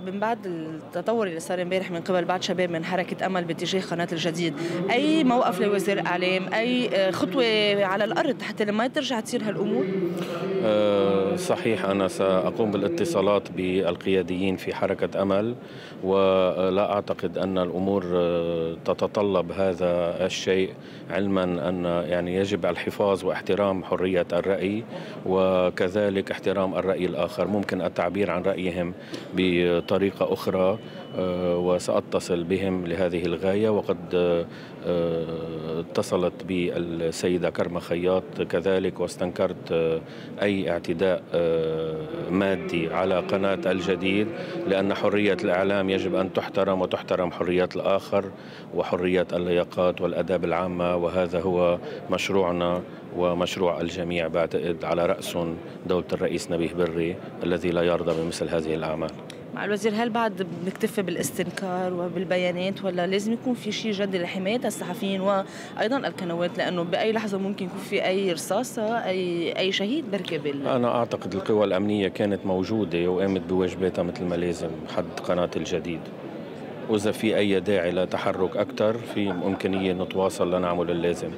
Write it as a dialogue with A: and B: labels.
A: من بعد التطور اللي صار امبارح من قبل بعض شباب من حركة أمل باتجاه قناة الجديد أي موقف لوزير الإعلام أي خطوة على الأرض حتى لما ترجع تصير هالأمور؟
B: أه صحيح أنا سأقوم بالاتصالات بالقياديين في حركة أمل ولا أعتقد أن الأمور تتطلب هذا الشيء علما أن يعني يجب الحفاظ واحترام حرية الرأي وكذلك احترام الرأي الآخر. ممكن التعبير عن رأيهم بطريقة أخرى وسأتصل بهم لهذه الغاية. وقد اتصلت بي السيدة كرمة خياط كذلك واستنكرت أي اعتداء مادي على قناة الجديد لأن حرية الإعلام يجب أن تحترم وتحترم حريات الآخر وحريات اللياقات والأداب العامة. وهذا هو مشروعنا ومشروع الجميع. بعتقد على رأسهم دولة الرئيس نبيه بري الذي لا يرضى بمثل هذه الأعمال.
A: مع الوزير هل بعد بنكتفي بالاستنكار وبالبيانات ولا لازم يكون في شيء جدي لحماية الصحفيين وأيضا القنوات؟ لأنه بأي لحظة ممكن يكون في أي رصاصة أي أي شهيد بركة بال
B: أنا أعتقد القوى الأمنية كانت موجودة وقامت بواجباتها مثل ما لازم حد قناة الجديد. وإذا في أي داعي لتحرك أكثر في إمكانية نتواصل لنعمل اللازم.